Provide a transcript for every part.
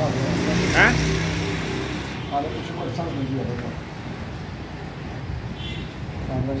ہیں آلے کچھ کو سب مل گیا شاندار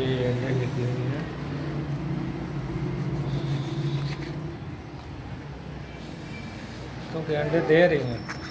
یہ انڈے کیونکہ انڈے دے رہی ہیں۔